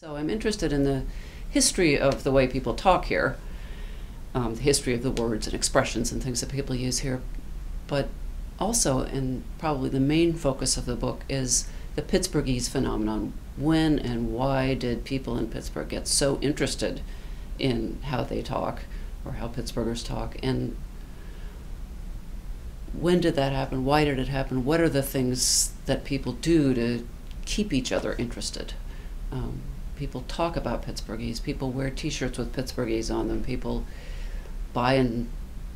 So I'm interested in the history of the way people talk here, um, the history of the words and expressions and things that people use here, but also, and probably the main focus of the book, is the Pittsburghese phenomenon. When and why did people in Pittsburgh get so interested in how they talk or how Pittsburghers talk? And when did that happen? Why did it happen? What are the things that people do to keep each other interested? Um, people talk about Pittsburghese. People wear T-shirts with Pittsburghese on them. People buy and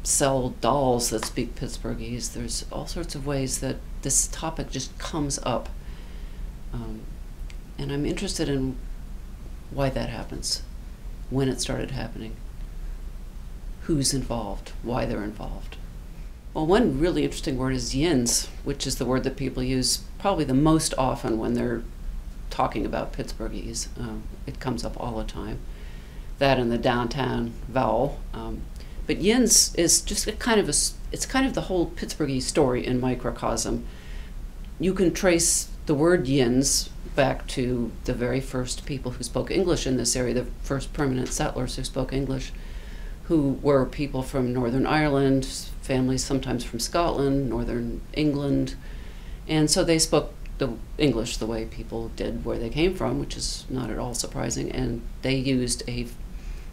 sell dolls that speak Pittsburghese. There's all sorts of ways that this topic just comes up, um, and I'm interested in why that happens, when it started happening, who's involved, why they're involved. Well, one really interesting word is yinz, which is the word that people use probably the most often when they're talking about Pittsburghese. Um, it comes up all the time. That and the downtown vowel. Um, but Yinz is just a kind of a, it's kind of the whole Pittsburghese story in microcosm. You can trace the word Yinz back to the very first people who spoke English in this area, the first permanent settlers who spoke English, who were people from Northern Ireland, families sometimes from Scotland, Northern England, and so they spoke the English the way people did where they came from, which is not at all surprising. And they used a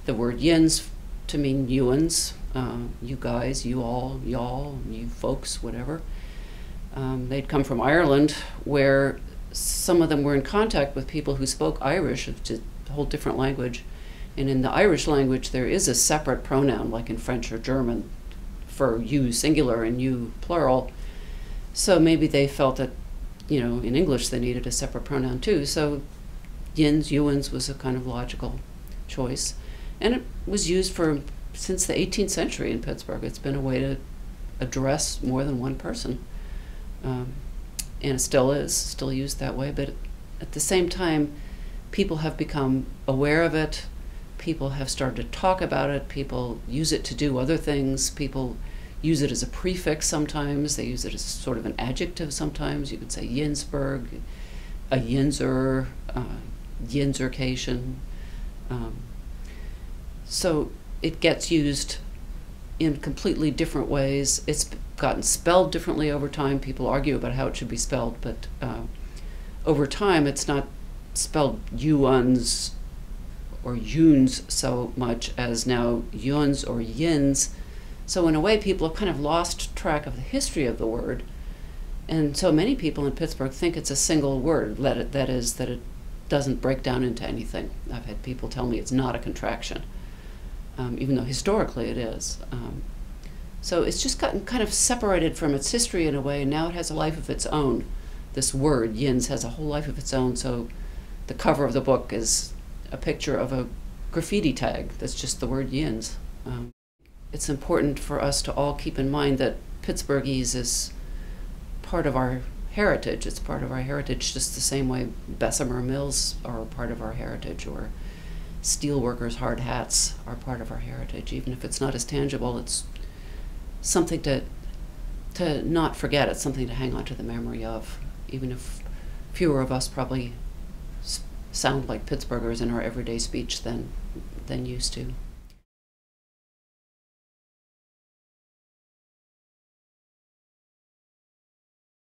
the word yinz to mean Ewans, uh, you guys, you all, y'all, you folks, whatever. Um, they'd come from Ireland, where some of them were in contact with people who spoke Irish, which is a whole different language. And in the Irish language, there is a separate pronoun, like in French or German, for you singular and you plural. So maybe they felt that you know, in English they needed a separate pronoun too. So yinz, Ewans was a kind of logical choice. And it was used for since the 18th century in Pittsburgh. It's been a way to address more than one person. Um, and it still is, still used that way. But at the same time, people have become aware of it. People have started to talk about it. People use it to do other things. People use it as a prefix sometimes. They use it as sort of an adjective sometimes. You could say Yinsburg, a Yinzer, uh. Um, so it gets used in completely different ways. It's gotten spelled differently over time. People argue about how it should be spelled, but uh, over time it's not spelled Yuans or Yuns so much as now Yuns or Yins so in a way, people have kind of lost track of the history of the word. And so many people in Pittsburgh think it's a single word, that, it, that is, that it doesn't break down into anything. I've had people tell me it's not a contraction, um, even though historically it is. Um, so it's just gotten kind of separated from its history in a way, and now it has a life of its own. This word, yinz, has a whole life of its own. So the cover of the book is a picture of a graffiti tag that's just the word yinz. Um, it's important for us to all keep in mind that Pittsburghese is part of our heritage. It's part of our heritage just the same way Bessemer Mills are part of our heritage or steelworkers' hard hats are part of our heritage. Even if it's not as tangible, it's something to to not forget. It's something to hang on to the memory of, even if fewer of us probably sound like Pittsburghers in our everyday speech than than used to.